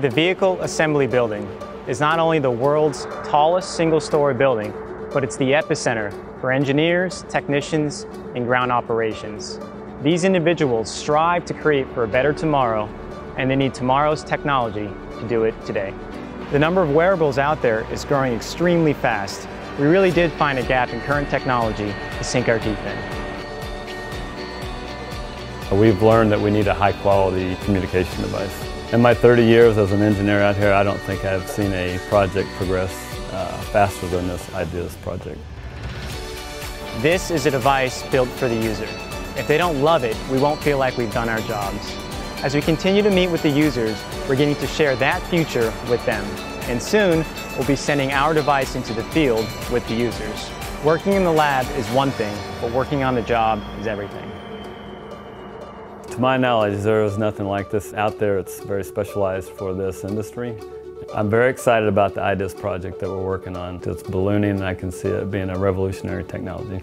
The Vehicle Assembly Building is not only the world's tallest single-story building, but it's the epicenter for engineers, technicians, and ground operations. These individuals strive to create for a better tomorrow, and they need tomorrow's technology to do it today. The number of wearables out there is growing extremely fast. We really did find a gap in current technology to sink our teeth in. We've learned that we need a high quality communication device. In my 30 years as an engineer out here, I don't think I've seen a project progress uh, faster than this IDEAS project. This is a device built for the user. If they don't love it, we won't feel like we've done our jobs. As we continue to meet with the users, we're getting to share that future with them. And soon, we'll be sending our device into the field with the users. Working in the lab is one thing, but working on the job is everything. To my knowledge, there is nothing like this out there. It's very specialized for this industry. I'm very excited about the IDEAS project that we're working on. It's ballooning and I can see it being a revolutionary technology.